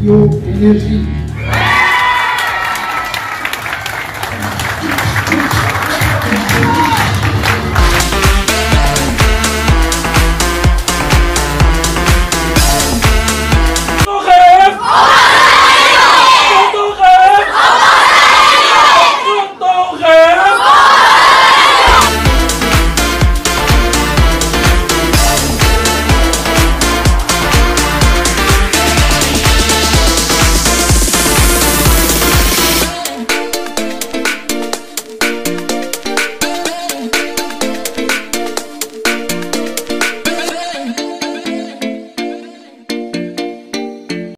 bioenergia.